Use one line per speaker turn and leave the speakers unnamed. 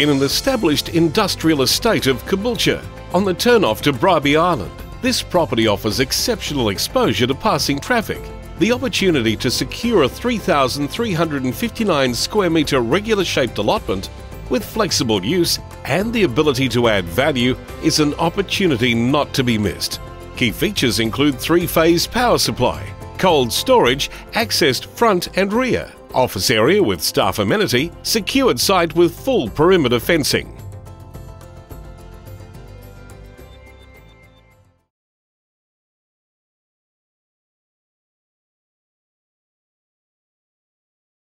in an established industrial estate of Caboolture on the turnoff to Bribie Island. This property offers exceptional exposure to passing traffic, the opportunity to secure a 3,359 square metre regular shaped allotment with flexible use and the ability to add value is an opportunity not to be missed. Key features include three phase power supply, cold storage, accessed front and rear, office area with staff amenity, secured site with full perimeter fencing.